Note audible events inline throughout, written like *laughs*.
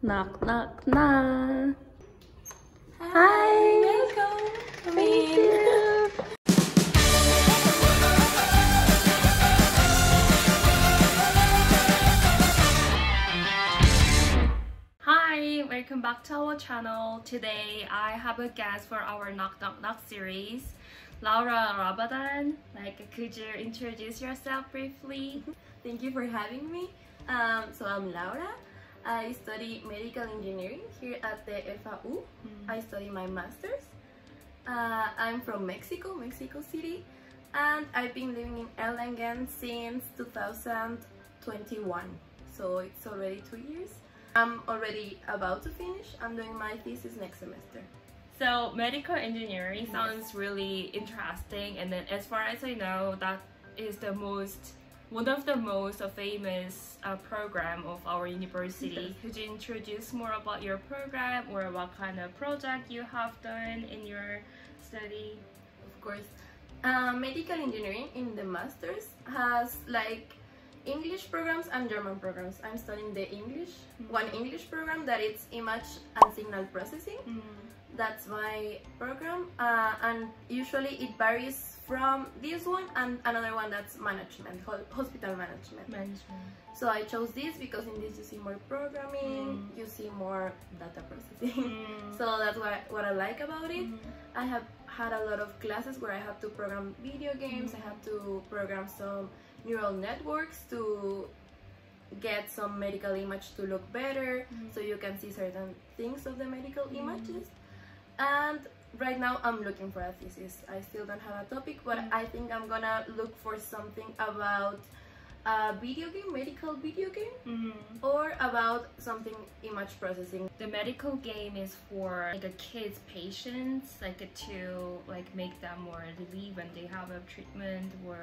Knock, knock, knock. Hi. Welcome. Come Thank in. you. Hi, welcome back to our channel. Today I have a guest for our Knock Knock Knock series, Laura Rabadan. Like, could you introduce yourself briefly? Thank you for having me. Um, so I'm Laura. I study medical engineering here at the FAU. I study my master's. Uh, I'm from Mexico, Mexico City, and I've been living in Erlangen since 2021. So it's already two years. I'm already about to finish. I'm doing my thesis next semester. So medical engineering Yes. sounds really interesting, and then as far as I know, that is the most one of the most famous uh, program of our university. *laughs* Could you introduce more about your program or what kind of project you have done in your study? of course. Uh, medical engineering in the masters has like English programs and German programs. I'm studying the English, one English program that it's image and signal processing. That's my program, uh, and usually it varies from this one and another one that's management, ho- hospital management. Management. So I chose this because in this you see more programming, Mm. you see more data processing. Mm. *laughs* so that's what, what I like about it. Mhm. I have had a lot of classes where I have to program video games, I have to program some neural networks to get some medical image to look better Mhm. so you can see certain things of the medical images. And right now I'm looking for a thesis. I still don't have a topic, but Mhm. I think I'm gonna look for something about a video game, medical video game, or about something image processing. The medical game is for like a kids patients, like to like make them more relief when they have a treatment or.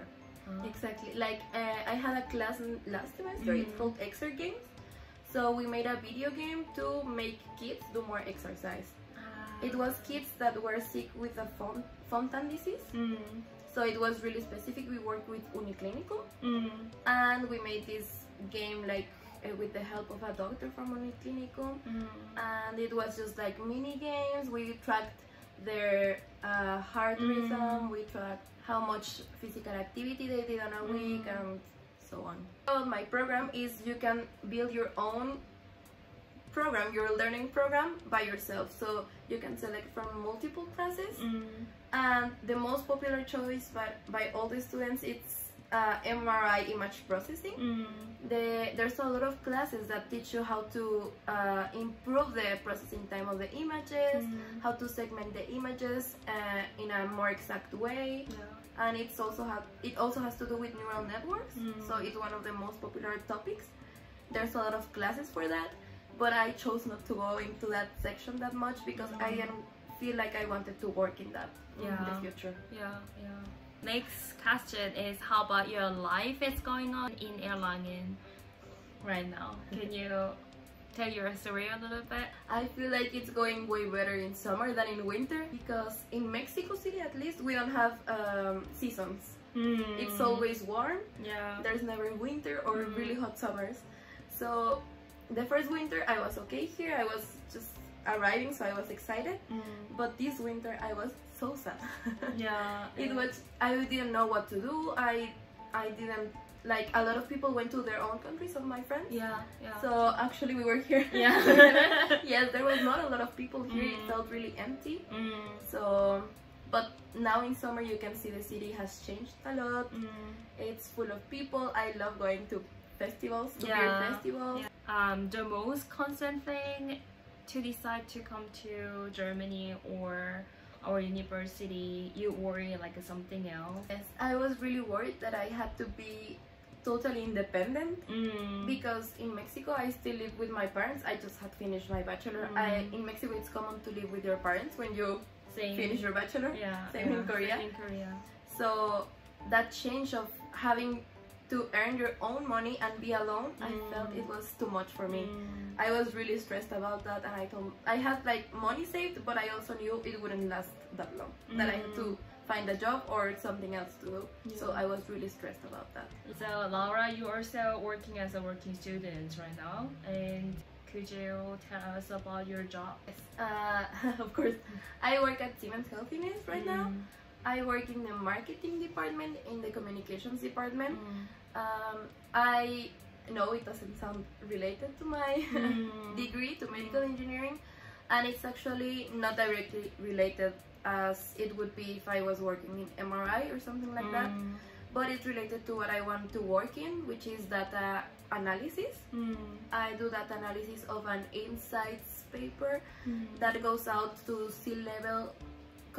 Uh, Exactly. Like uh, I had a class last semester. It's Mhm. called Exer Games. So we made a video game to make kids do more exercise. ah. It was kids that were sick with a fon- Fontan disease. Mm. So it was really specific. We worked with Uniklinikum Mm. and we made this game like uh, with the help of a doctor from Uniklinikum. Mm. And it was just like mini games. We tracked their uh, heart Mm. rhythm. We tracked how much physical activity they did on a week Mm. and so on. So my program is you can build your own program, your learning program by yourself. So you can select from multiple classes Mm. and the most popular choice by, by all the students it's uh, MRI image processing. Mm. The, there's a lot of classes that teach you how to uh, improve the processing time of the images, Mm. how to segment the images uh, in a more exact way, Yeah. and it's also have it also has to do with neural networks. Mm. So it's one of the most popular topics. There's a lot of classes for that, but I chose not to go into that section that much because I Mm. didn't feel like I wanted to work in that in the future. Yeah, yeah. Next question is how about your life is going on in Erlangen right now? Can you tell your story a little bit? I feel like it's going way better in summer than in winter because in Mexico City at least we don't have um, seasons. Mm. It's always warm. yeah. There's never winter or Mm. really hot summers. So the first winter I was okay here. I was just arriving, so I was excited. Mm. But this winter I was so sad. *laughs* Yeah. it was I didn't know what to do. I I didn't like a lot of people went to their own countries of my friends. Yeah, yeah. So actually we were here. *laughs* Yeah. *laughs* yes, there was not a lot of people here. It Mm. felt really empty. mm. So, but now in summer you can see the city has changed a lot. Mm. It's full of people. I love going to festivals, to beer Yeah. festivals. Yeah. Um, the most constant thing to decide to come to Germany or our university, you worry like something else. Yes, I was really worried that I had to be totally independent Mm. because in Mexico I still live with my parents. I just had finished my bachelor. I Mm. in Mexico it's common to live with your parents when you Same. finish your bachelor. Yeah. Same in Korea. Same in Korea. So that change of having to earn your own money and be alone, I Mm. felt it was too much for me. Mm. I was really stressed about that, and I told I had like money saved, but I also knew it wouldn't last that long. That I had to find a job or something else to do. So I was really stressed about that. So Laura, you are also working as a working student right now, and Could you tell us about your job? Uh, *laughs* of course. I work at Siemens Healthineers right now. Mm. I work in the marketing department, in the communications department. Mm. Um, I know it doesn't sound related to my *laughs* Mm. degree to medical engineering, and it's actually not directly related as it would be if I was working in MRI or something like that. Mm. But it's related to what I want to work in, which is data analysis. Mm. I do data analysis of an insights paper Mm. that goes out to C-level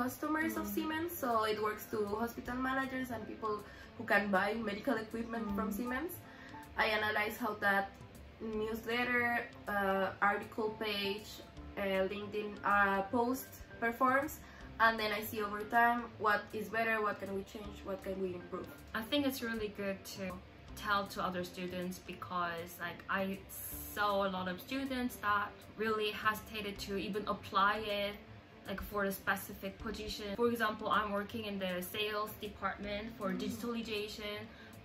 customers of Mm. Siemens. So it works to hospital managers and people who can buy medical equipment from Mm. Siemens. I analyze how that newsletter, uh, article page, uh, LinkedIn uh, post performs, and then I see over time what is better, what can we change, what can we improve. I think it's really good to tell to other students because like I saw a lot of students that really hesitated to even apply it like for a specific position. For example, I'm working in the sales department for mm. digitalization,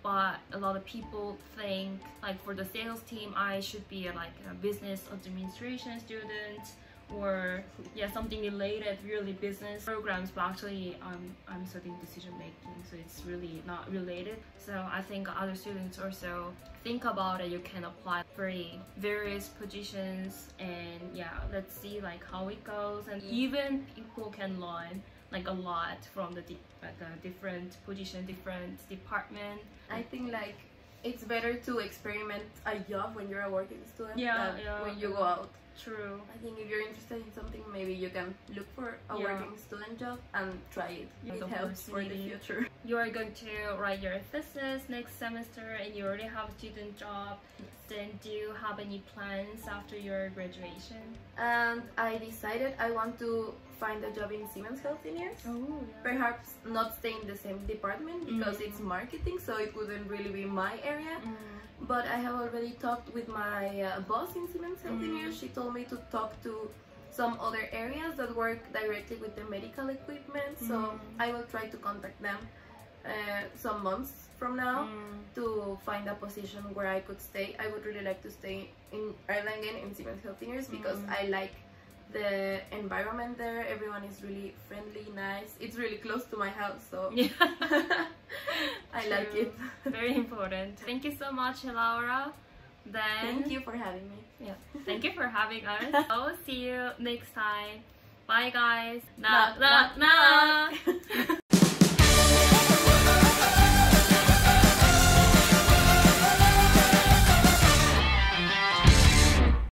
but a lot of people think like for the sales team I should be a, like a business administration student or yeah something related really business programs but actually I'm, I'm studying decision making so it's really not related so I think other students also think about it you can apply for various positions and yeah let's see like how it goes and even people can learn like a lot from the di- like a different position different department I think like it's better to experiment a job when you're a working student Yeah, than yeah. when you go out. True I think if you're interested in something, maybe you can look for a Yeah. working student job and try it. Yeah, it helps for the future. *laughs* you are going to write your thesis next semester and you already have a student job then do you have any plans after your graduation And I decided I want to find a job in Siemens Healthineers. oh Perhaps not stay in the same department because Mhm. it's marketing, so it wouldn't really be my area. Mm. But I have already talked with my uh, boss in Siemens Healthineers. Mm. She told me to talk to some other areas that work directly with the medical equipment. So Mm. I will try to contact them uh, some months from now Mm. to find a position where I could stay. I would really like to stay in Erlangen in Siemens Healthineers because Mm. I like the environment there. Everyone is really friendly, nice. It's really close to my house, so yeah. *laughs* I like it. very important. Thank you so much laura. Then Thank you for having me. yeah. Thank you for having us. *laughs* I'll see you next time. Bye guys. Knock knock, knock